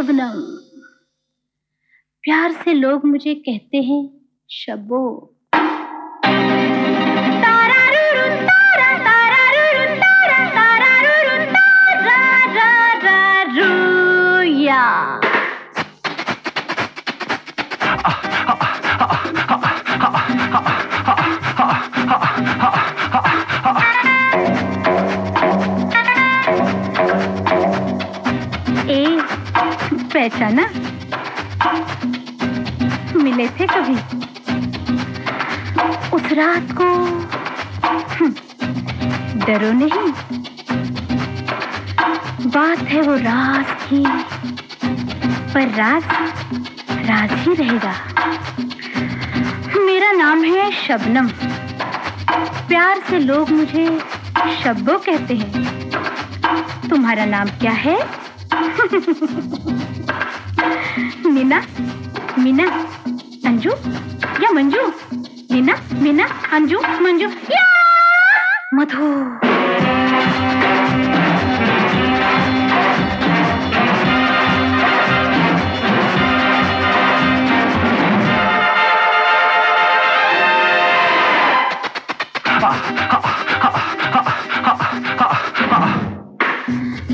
शबनम प्यार से लोग मुझे कहते हैं शबो Ah. पहचाना मिले थे कभी? उस रात को? हम्म, डरो नहीं। बात है वो राज की पर राज राज ही रहेगा। मेरा नाम है शबनम। प्यार से लोग मुझे शब्बो कहते हैं। तुम्हारा नाम क्या है? मीना मीना अंजू या मंजू? मीना मीना अंजू मंजू। या! मधु।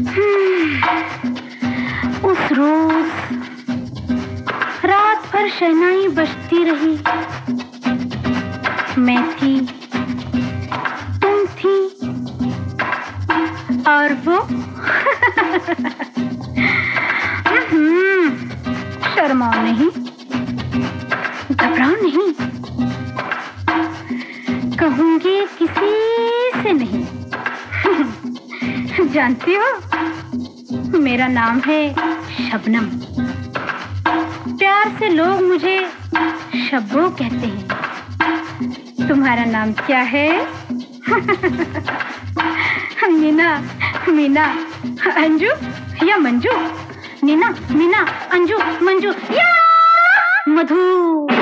उस रोज रात भर शहनाई बजती रही। मैं थी तुम थी और वो हम्म, शर्माओ नहीं घबराओ नहीं। कहूँगी किसी से नहीं। जानती हो मेरा नाम है शबनम। प्यार से लोग मुझे शब्बो कहते हैं। तुम्हारा नाम क्या है? मीना मीना, अंजू या मंजू? मीना मीना, अंजू, मंजू, या! मधु।